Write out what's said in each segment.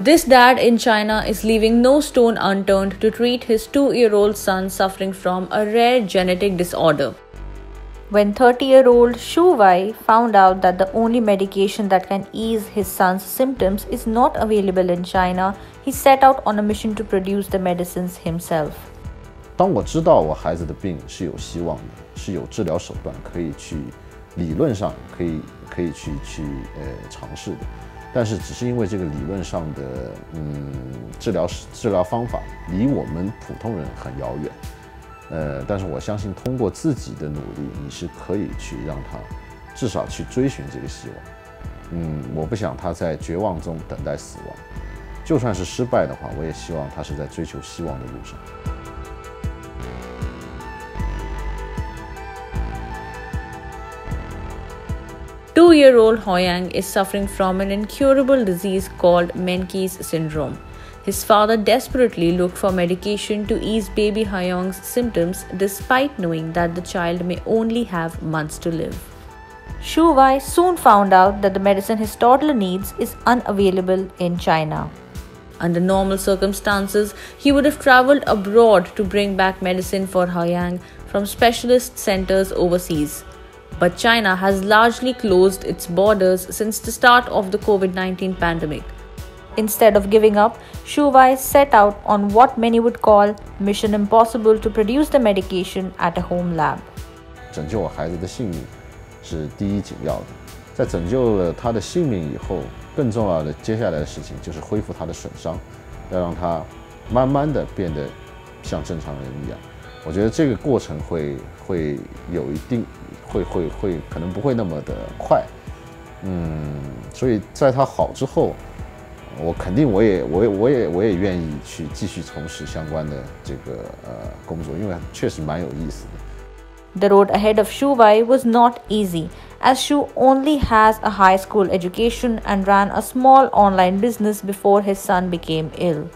This dad in China is leaving no stone unturned to treat his two year old son suffering from a rare genetic disorder. When 30 year old Xu Wei found out that the only medication that can ease his son's symptoms is not available in China, he set out on a mission to produce the medicines himself. 当我知道我孩子的病是有希望的，是有治疗手段可以去，理论上可以可以去去呃尝试的。但是只是因为这个理论上的嗯治疗治疗方法离我们普通人很遥远。呃，但是我相信，通过自己的努力，你是可以去让他至少去追寻这个希望。嗯，我不想他在绝望中等待死亡，就算是失败的话，我也希望他是在追求希望的路上。Two-year-old Haoyang is suffering from an incurable disease called Menkes syndrome. His father desperately looked for medication to ease baby Haoyang's symptoms despite knowing that the child may only have months to live. Xu Wei soon found out that the medicine his toddler needs is unavailable in China. Under normal circumstances, he would have traveled abroad to bring back medicine for Haoyang from specialist centers overseas but China has largely closed its borders since the start of the COVID 19 pandemic. Instead of giving up, Xu Wei set out on what many would call mission impossible to produce the medication at a home lab. 拯救我孩子的性命是第一紧要的，在拯救了他的性命以后，更重要的接下来的事情就是恢复他的损伤，要让他慢慢的变得像正常人一样。我觉得这个过程会会有一定 the road ahead of Xu Wei was not easy, as Xu only has a high school education and ran a small online business before his son became ill.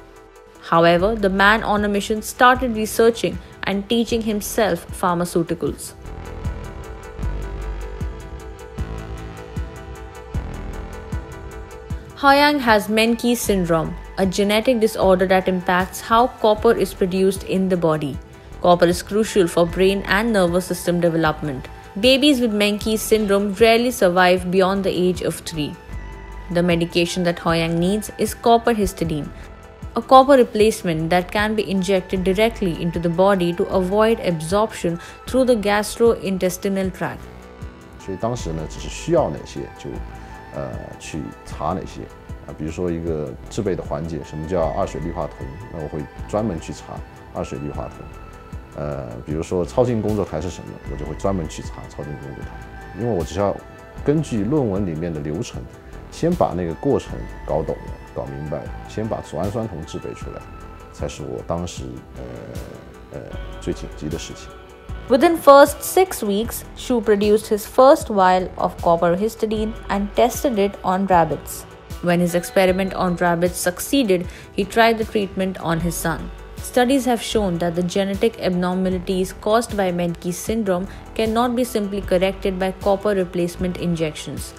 However, the man on a mission started researching and teaching himself pharmaceuticals. Haoyang has Menkes syndrome, a genetic disorder that impacts how copper is produced in the body. Copper is crucial for brain and nervous system development. Babies with Menkes syndrome rarely survive beyond the age of 3. The medication that Haoyang needs is copper histidine, a copper replacement that can be injected directly into the body to avoid absorption through the gastrointestinal tract. 所以当时呢，只是需要哪些就呃，去查哪些啊？比如说一个制备的环节，什么叫二水氯化铜？那我会专门去查二水氯化铜。呃，比如说超净工作台是什么？我就会专门去查超净工作台，因为我只要根据论文里面的流程，先把那个过程搞懂了、搞明白，先把左氨酸铜制备出来，才是我当时呃呃最紧急的事情。Within first 6 weeks, Xu produced his first vial of copper histidine and tested it on rabbits. When his experiment on rabbits succeeded, he tried the treatment on his son. Studies have shown that the genetic abnormalities caused by Menkes syndrome cannot be simply corrected by copper replacement injections.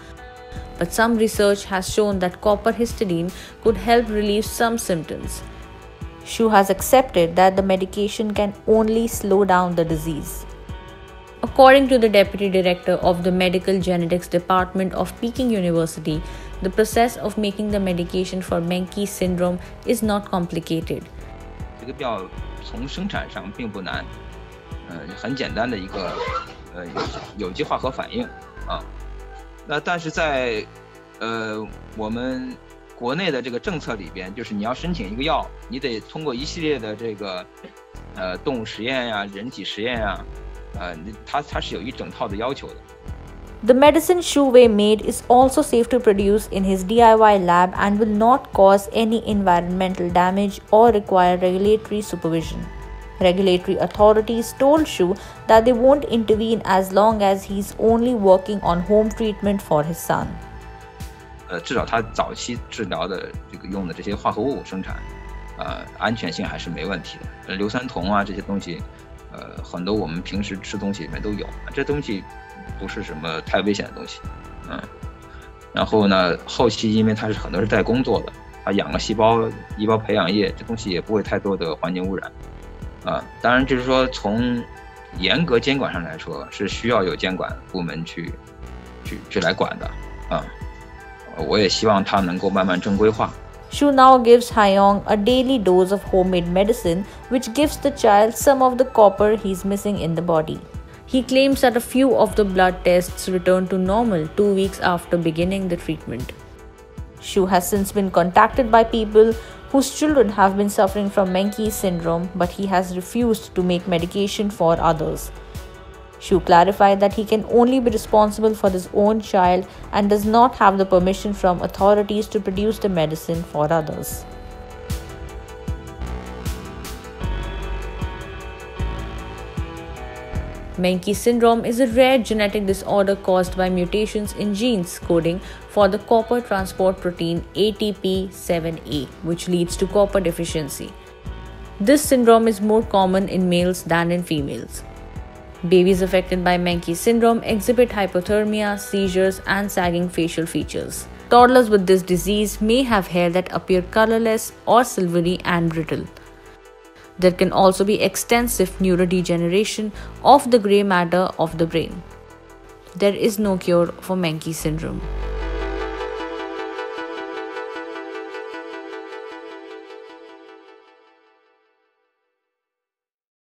But some research has shown that copper histidine could help relieve some symptoms. Xu has accepted that the medication can only slow down the disease. According to the deputy director of the Medical Genetics Department of Peking University, the process of making the medication for Menkes syndrome is not complicated. 这个药从生产上并不难，呃，很简单的一个呃有机化合反应啊。那但是在呃我们国内的这个政策里边，就是你要申请一个药，你得通过一系列的这个呃动物实验呀、啊、人体实验呀、啊，呃，它它是有一整套的要求的。The medicine Xu Wei made is also safe to produce in his DIY lab and will not cause any environmental damage or require regulatory supervision. Regulatory authorities told Xu that they won't intervene as long as he's only working on home treatment for his son. 呃，至少它早期治疗的这个用的这些化合物生产，呃，安全性还是没问题的。硫酸铜啊这些东西，呃，很多我们平时吃东西里面都有，这东西不是什么太危险的东西，嗯。然后呢，后期因为它是很多是带工作的，它养个细胞细胞培养液，这东西也不会太多的环境污染。啊，当然就是说从严格监管上来说，是需要有监管部门去去去来管的。啊，Xu now gives Haoyang a daily dose of homemade medicine, which gives the child some of the copper he's missing in the body. He claims that a few of the blood tests returned to normal two weeks after beginning the treatment. Xu has since been contacted by people whose children have been suffering from Menkes syndrome, but he has refused to make medication for others. Xu clarified that he can only be responsible for his own child and does not have the permission from authorities to produce the medicine for others. Menkes syndrome is a rare genetic disorder caused by mutations in genes coding for the copper transport protein ATP7A, which leads to copper deficiency. This syndrome is more common in males than in females. Babies affected by Menkes syndrome exhibit hypothermia, seizures, and sagging facial features. Toddlers with this disease may have hair that appear colorless or silvery and brittle. There can also be extensive neurodegeneration of the gray matter of the brain. There is no cure for Menkes syndrome.